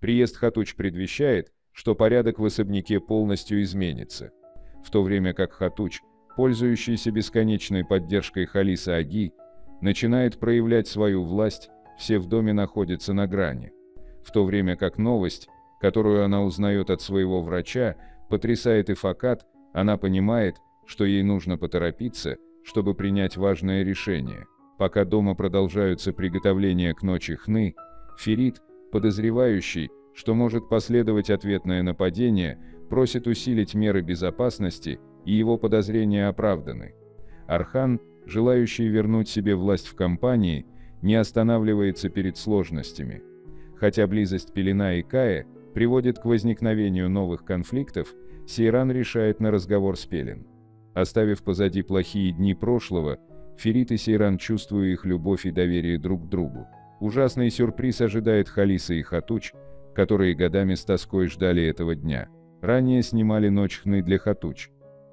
Приезд Хатуч предвещает, что порядок в особняке полностью изменится. В то время как Хатуч, пользующийся бесконечной поддержкой Халиса Аги, начинает проявлять свою власть, все в доме находятся на грани. В то время как новость, которую она узнает от своего врача, потрясает и Факат, она понимает, что ей нужно поторопиться, чтобы принять важное решение. Пока дома продолжаются приготовления к ночи хны, Ферит, подозревающий, что может последовать ответное нападение, просит усилить меры безопасности, и его подозрения оправданы. Архан, желающий вернуть себе власть в компании, не останавливается перед сложностями. Хотя близость Пелена и Кая приводит к возникновению новых конфликтов, Сейран решает на разговор с Пелен. Оставив позади плохие дни прошлого, Ферит и Сейран чувствуют их любовь и доверие друг к другу. Ужасный сюрприз ожидает Халиса и Хатуч, которые годами с тоской ждали этого дня. Ранее снимали «Ночь хны» для Хатуч.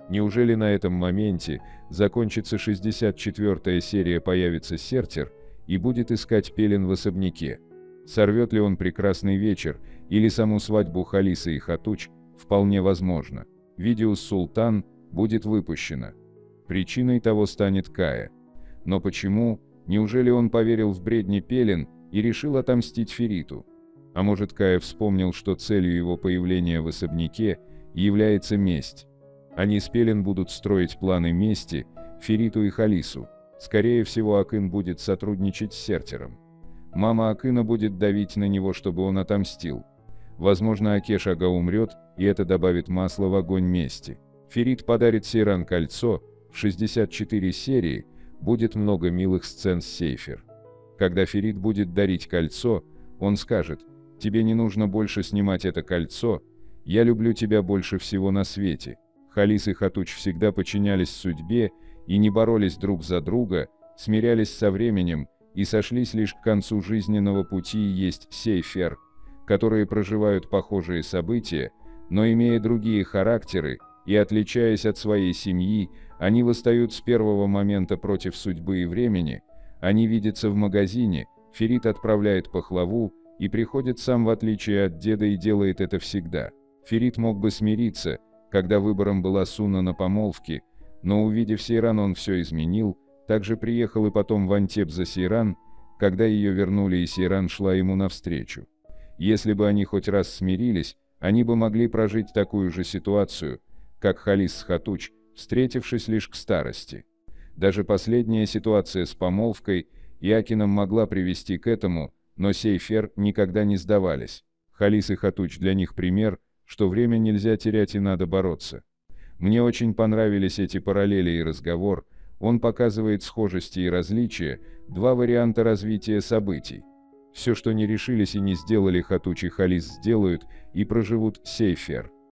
Неужели на этом моменте закончится 64-я серия «Появится Сертер» и будет искать Пелен в особняке? Сорвет ли он прекрасный вечер или саму свадьбу Халисы и Хатуч, вполне возможно. Видео с «Султан» будет выпущено. Причиной того станет Кая. Но почему, неужели он поверил в бредни Пелен и решил отомстить Фериту? А может Кая вспомнил, что целью его появления в особняке является месть? Они с Пелен будут строить планы мести, Фериту и Халису. Скорее всего, Акын будет сотрудничать с Сертером. Мама Акына будет давить на него, чтобы он отомстил. Возможно, Акеш Ага умрет, и это добавит масла в огонь мести. Ферит подарит Сейран кольцо, в 64 серии будет много милых сцен с Сейфер. Когда Ферит будет дарить кольцо, он скажет, «Тебе не нужно больше снимать это кольцо, я люблю тебя больше всего на свете». Халис и Хатуч всегда подчинялись судьбе и не боролись друг за друга, смирялись со временем и сошлись лишь к концу жизненного пути и есть Сейфер, которые проживают похожие события, но имея другие характеры и отличаясь от своей семьи, они восстают с первого момента против судьбы и времени, они видятся в магазине, Ферит отправляет пахлаву и приходит сам в отличие от деда и делает это всегда. Ферит мог бы смириться, когда выбором была Суна на помолвке, но увидев Сейран он все изменил, также приехал и потом в Антеп за Сейран, когда ее вернули и Сейран шла ему навстречу. Если бы они хоть раз смирились, они бы могли прожить такую же ситуацию, как Халис с Хатуч, встретившись лишь к старости. Даже последняя ситуация с помолвкой Якином могла привести к этому, но Сейфер никогда не сдавались. Халис и Хатуч для них пример, что время нельзя терять и надо бороться. Мне очень понравились эти параллели и разговор, он показывает схожести и различия, два варианта развития событий. Все, что не решились и не сделали Хатуч и Халис сделают и проживут Сейфер.